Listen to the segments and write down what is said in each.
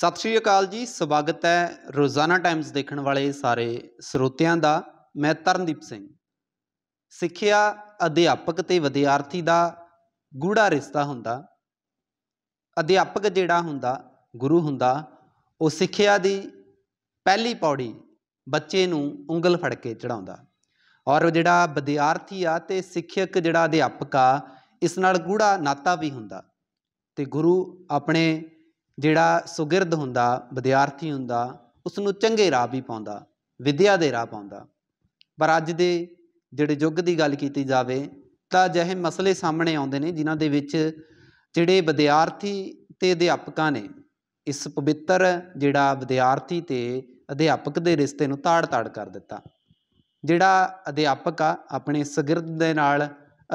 ਸਤਿ ਸ਼੍ਰੀ ਅਕਾਲ ਜੀ, ਸਵਾਗਤ ਹੈ ਰੋਜ਼ਾਨਾ ਟਾਈਮਸ ਦੇਖਣ ਵਾਲੇ ਸਾਰੇ ਸਰੋਤਿਆਂ ਦਾ, ਮੈਂ ਤਰਨਦੀਪ ਸਿੰਘ। ਸਿੱਖਿਆ ਅਧਿਆਪਕ ਤੇ ਵਿਦਿਆਰਥੀ ਦਾ ਗੂੜਾ ਰਿਸ਼ਤਾ ਹੁੰਦਾ, ਅਧਿਆਪਕ ਜਿਹੜਾ ਹੁੰਦਾ, ਗੁਰੂ ਹੁੰਦਾ, ਉਹ ਸਿੱਖਿਆ ਦੀ ਪਹਿਲੀ ਪੌੜੀ ਬੱਚੇ ਨੂੰ ਉਂਗਲ ਫੜ ਕੇ ਚੜਾਉਂਦਾ ਔਰ ਜਿਹੜਾ ਵਿਦਿਆਰਥੀ ਆ ਤੇ ਸਿੱਖਿਅਕ ਜਿਹੜਾ ਅਧਿਆਪਕ ਆ, ਇਸ ਨਾਲ ਗੂੜਾ ਨਾਤਾ ਵੀ ਹੁੰਦਾ। ਤੇ ਗੁਰੂ ਆਪਣੇ ਜਿਹੜਾ ਸੁਗਿਰਦ ਹੁੰਦਾ, ਵਿਦਿਆਰਥੀ ਹੁੰਦਾ ਉਸ ਨੂੰ ਚੰਗੇ ਰਾਹ ਵੀ ਪਾਉਂਦਾ, ਵਿਦਿਆ ਦੇ ਰਾਹ ਪਾਉਂਦਾ। ਪਰ ਅੱਜ ਦੇ ਜਿਹੜੇ ਯੁੱਗ ਦੀ ਗੱਲ ਕੀਤੀ ਜਾਵੇ, ਤਾਂ ਅਜਿਹੇ ਮਸਲੇ ਸਾਹਮਣੇ ਆਉਂਦੇ ਨੇ, ਜਿਨ੍ਹਾਂ ਦੇ ਵਿੱਚ ਜਿਹੜੇ ਵਿਦਿਆਰਥੀ ਤੇ ਅਧਿਆਪਕਾਂ ਨੇ, ਇਸ ਪਵਿੱਤਰ ਜਿਹੜਾ ਵਿਦਿਆਰਥੀ ਤੇ ਅਧਿਆਪਕ ਦੇ ਰਿਸ਼ਤੇ ਨੂੰ ਤਾੜ-ਤਾੜ ਕਰ ਦਿੱਤਾ। ਜਿਹੜਾ ਅਧਿਆਪਕ ਆ, ਆਪਣੇ ਸ਼ਾਗਿਰਦ ਦੇ ਨਾਲ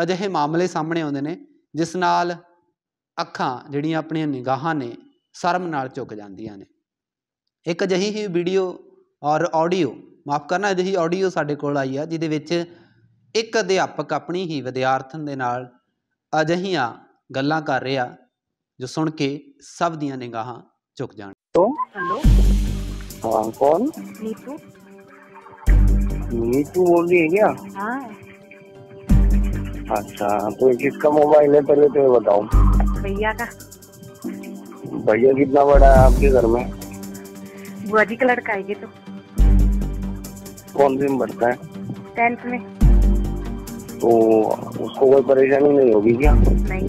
ਅਜਿਹੇ ਮਾਮਲੇ ਸਾਹਮਣੇ ਆਉਂਦੇ ਨੇ, ਜਿਸ ਨਾਲ ਅੱਖਾਂ ਜਿਹੜੀਆਂ ਆਪਣੀਆਂ ਨਿਗਾਹਾਂ ਨੇ ਸ਼ਰਮ ਨਾਲ ਝੁਕ ਜਾਂਦੀਆਂ ਨੇ ਇੱਕ ਅਜਿਹੀ ਹੀ ਵੀਡੀਓ ਔਰ ਆਡੀਓ ਮਾਫ ਕਰਨਾ ਅਜਿਹੀ ਆਡੀਓ ਸਾਡੇ ਕੋਲ ਆਈ ਆ ਜਿਹਦੇ ਵਿੱਚ ਇੱਕ ਅਧਿਆਪਕ ਆਪਣੀ ਹੀ ਵਿਦਿਆਰਥਣ ਦੇ ਨਾਲ ਅਜਿਹੀਆਂ ਗੱਲਾਂ ਕਰ ਰਿਹਾ ਜੋ ਸੁਣ ਕੇ ਸਭ ਦੀਆਂ ਨਿਗਾਹਾਂ ਝੁਕ ਜਾਣ हेलो हाँ कौन नीतू नीतू बोल रही है क्या हाँ अच्छा तो ये किसका मोबाइल है पहले तो ये बताओ भैया का भैया कितना बड़ा है आपके घर में? बुआ जी का लड़का है ये तो। कौन सी में बढ़ता है? टेंथ में। तो उसको कोई परेशानी नहीं होगी क्या? नहीं।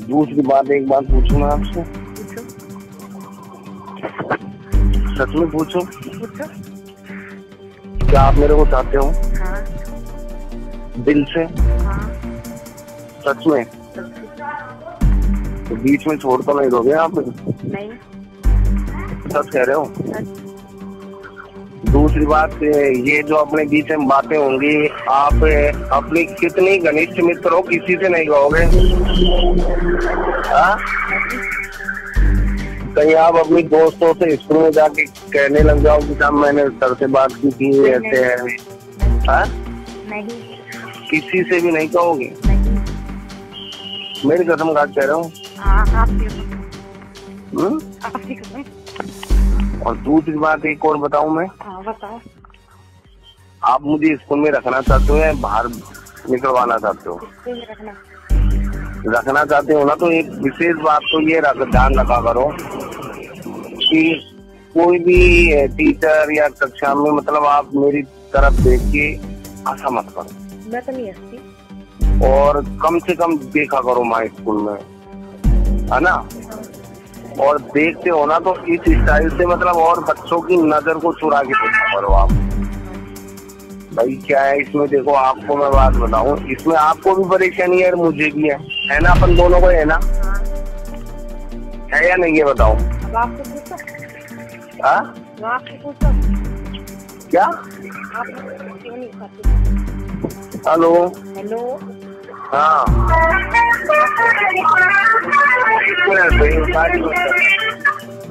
दूसरी बात एक बात पूछूँ मैं आपसे। सच में पूछो। पूछो। क्या आप मेरे को चाहते हो? हाँ। दिल से? हाँ। सच में? तो बीच में छोड़ तो नहीं दोगे आप? नहीं। सच कह रहे हो? दूसरी बात ये जो अपने बीच में बातें होंगी आप अपनी कितनी घनिष्ठ मित्र हो किसी से नहीं कहोगे? हाँ? कहीं आप अपनी दोस्तों से स्कूल में जाके कहने लग जाओ कि साहब मैंने सर से बात की थी ऐसे है। हाँ? नहीं। किसी से भी नहीं कहोगे? मेरी कसम खा के कह रहा हूँ। हाँ कसम और दूसरी बात एक और बताऊँ मैं? हाँ बताओ। आप मुझे स्कूल में रखना चाहते हो या बाहर निकलवाना चाहते हो? रखना। रखना चाहते हो ना तो एक विशेष बात तो ये ध्यान रखा करो कि कोई भी टीचर या कक्षा में मतलब आप मेरी तरफ़ देख के आशा मत करो। मैं तो नहीं हंसती। और कम से कम देखा करो माँ स्कूल में। है ना? और देखते हो ना तो इस स्टाइल से मतलब और बच्चों की नज़र को चुरा के देखा करो आप। भाई क्या है इसमें? देखो आपको मैं बात बताऊँ इसमें आपको भी परेशानी है और मुझे भी है। है ना? अपन दोनों को है ना? हाँ या नहीं ये बताओ। हाँ? क्या? हेलो? हेलो? हाँ।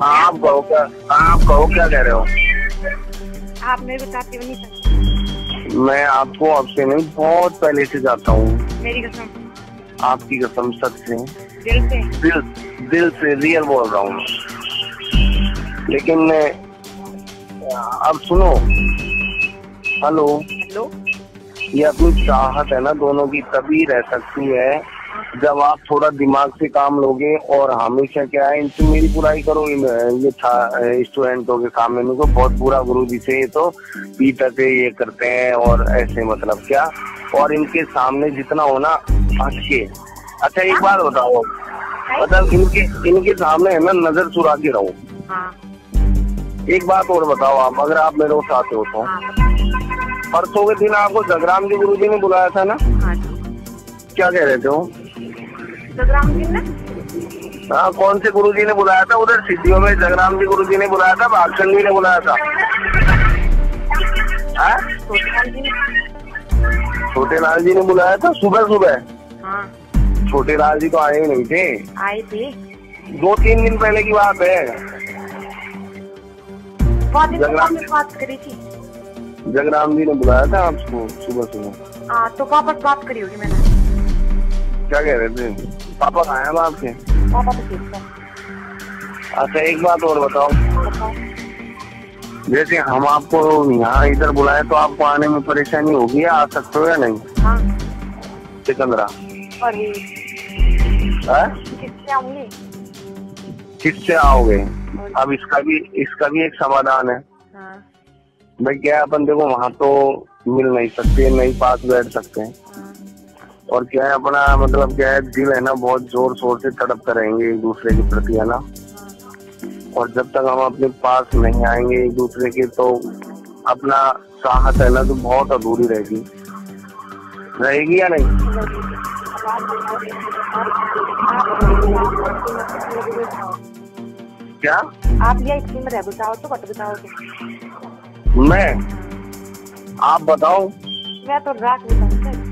हाँ आप कहो क्या हाँ आप कहो क्या कह रहे हो? आप मेरे को चाहते नहीं चाहते मैं आपको आपसे नहीं बहुत पहले से जाता हूँ। मेरी कसम। आपकी कसम सच से। दिल से। दिल दिल से रियल बोल रहा हूँ। लेकिन अब सुनो। हेलो। हेलो। ये अपनी चाहत है ना दोनों की तभी रह सकती है। जब आप थोड़ा दिमाग से काम लोगे और हमेशा क्या है इनसे मेरी बुराई करो ये स्टूडेंटों के सामने इनको बहुत बुरा गुरु जी से ये तो पीटते ये करते हैं और ऐसे मतलब क्या। और इनके सामने जितना हो ना हंस के अच्छा एक बात बताओ। मतलब इनके इनके सामने है ना नज़र चुरा के रहो। हाँ। एक बात और बताओ आप अगर आप मेरे साथ हो तो। हाँ परसों के दिन आपको जगराम जी गुरु जी ने बुलाया था ना? हाँ जी। क्या कह रहे थे वो? जगराम दिन ना? हाँ कौन से गुरु जी ने बुलाया था? उधर सिद्धियों में जगराम जी गुरु जी ने बुलाया था भागचंद जी ने बुलाया था। हाँ? छोटे लाल जी ने बुलाया था? सुबह सुबह? हाँ। छोटे लाल जी तो आए ही नहीं थे। आए थे। दो तीन दिन पहले की बात है। बहुत दिन जगराम बात करी थी। जगराम जी ने बुलाया था आपको सुबह सुबह। हाँ तो वापस बात करी होगी मैंने। क्या कह रहे थे? पापा आया हम आपके पापा तो ठीक है। अच्छा एक बात और बताओ। जैसे हम आपको यहाँ इधर बुलाए तो आपको आने में परेशानी होगी या आ सकते हो या नहीं? हाँ। सिकंदरा। हाँ? किससे आऊँगी? किससे आओगे? अब इसका भी इसका भी एक समाधान है हाँ। भाई क्या है, अपन देखो वहाँ तो मिल नहीं सकते नहीं पास बैठ सकते हैं। और क्या है अपना मतलब क्या है दिल है ना बहुत ज़ोर शोर से तड़प कर रहेंगे एक दूसरे के प्रति है ना? और जब तक हम अपने पास नहीं आएँगे एक दूसरे के तो अपना चाहत है ना तो बहुत अधूरी रहेगी। रहेगी या नहीं? क्या? आप ये स्कीम रह बताओ तो बताओ मैं आप बताओ। मैं तो बताऊँ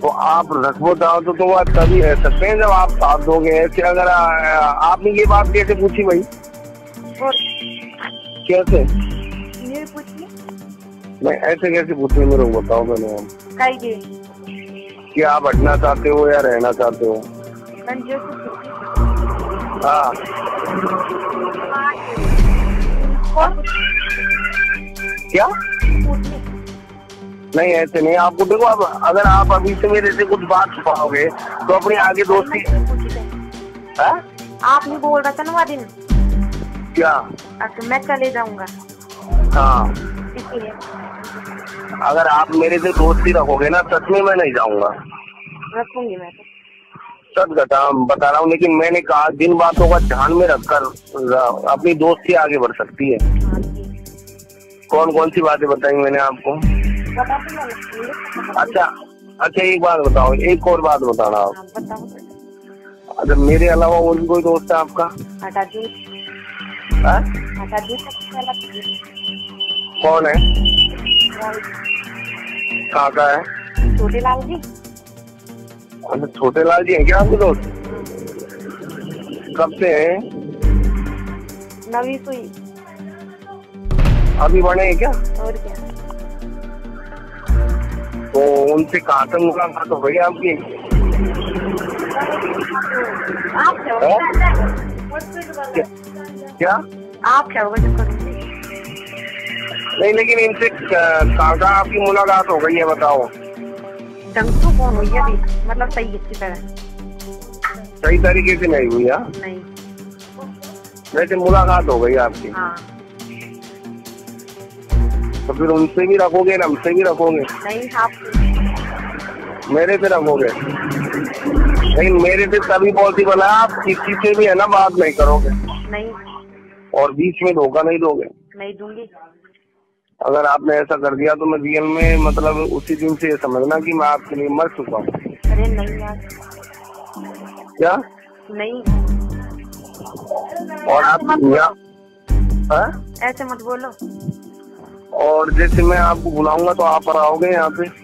तो आप रखबो चाहो तो तो बात तभी रह सकते हैं जब आप साथ दोगे। ऐसे अगर आ, आपने ये बात कैसे पूछी भाई? और कैसे? ये नहीं ऐसे कैसे पूछी मेरे को बताओ मैंने कि। आप हटना चाहते हो या रहना चाहते हो? मैं हाँ। क्या? नहीं ऐसे नहीं। आपको देखो अब अगर आप अभी से मेरे से कुछ बात छुपाओगे तो अपनी आगे दोस्ती हाँ? आप नहीं बोल रहा था ना दिन क्या? तो मैं चले जाऊँगा। हाँ। इसलिए। अगर आप मेरे से दोस्ती रखोगे ना सच में मैं नहीं जाऊँगा। रखूँगी मैं तो। सच बता बता रहा हूँ लेकिन मैंने कहा जिन बातों का ध्यान में रखकर अपनी दोस्ती आगे बढ़ सकती है। हाँ। कौन कौन सी बातें बताई मैंने आपको। अच्छा अच्छा एक बात बताओ एक और बात बताना आप हाँ। अच्छा मेरे अलावा और भी कोई दोस्त है आपका? हाँ? तो कौन है? कहाँ का है। छोटे लाल जी। अच्छा छोटे लाल जी है क्या आपके दोस्त? कब से है? नवी सुई। अभी बने हैं क्या? और क्या? तो उनसे कहाँ तक मुलाकात हो गई आपकी। आप क्या क्या, आप क्या नहीं। लेकिन इनसे कहाँ कहाँ आपकी मुलाकात हो गई है बताओ। तो कौन हुई है अभी? मतलब सही अच्छी तरह? सही तरीके से नहीं हुई हाँ? नहीं। वैसे मुलाकात हो गई आपकी। हाँ। तो फिर उनसे भी रखोगे ना हमसे भी रखोगे? नहीं आप मेरे से रखोगे? लेकिन मेरे से तभी पॉसिबल है आप किसी से भी है ना बात नहीं करोगे। नहीं। और बीच में धोखा नहीं दोगे? नहीं दूँगी। अगर आपने ऐसा कर दिया तो मैं रियल में मतलब उसी दिन से ये समझना कि मैं आपके लिए मर चुका हूँ। अरे नहीं यार। क्या? नहीं। और आप हाँ? ऐसे मत बोलो। और जैसे मैं आपको बुलाऊँगा तो आप आओगे यहाँ पे।